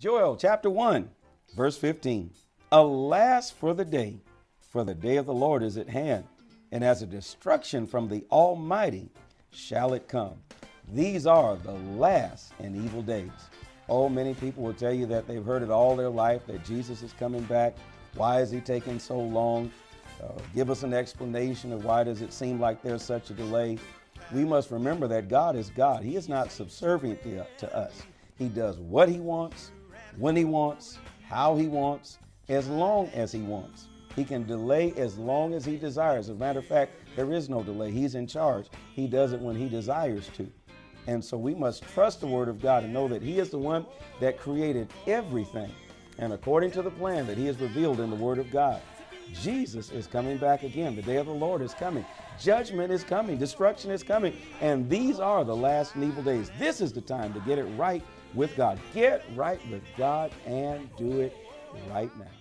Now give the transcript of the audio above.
Joel chapter 1, verse 15. Alas for the day, for the day of the Lord is at hand, and as a destruction from the Almighty shall it come. These are the last and evil days. Oh, many people will tell you that they've heard it all their life that Jesus is coming back. Why is he taking so long? Uh, give us an explanation of why does it seem like there's such a delay. We must remember that God is God. He is not subservient to, to us. He does what he wants, when he wants, how he wants, as long as he wants. He can delay as long as he desires. As a matter of fact, there is no delay. He's in charge. He does it when he desires to. And so we must trust the word of God and know that he is the one that created everything. And according to the plan that he has revealed in the word of God, Jesus is coming back again. The day of the Lord is coming. Judgment is coming. Destruction is coming. And these are the last and evil days. This is the time to get it right with God. Get right with God and do it right now.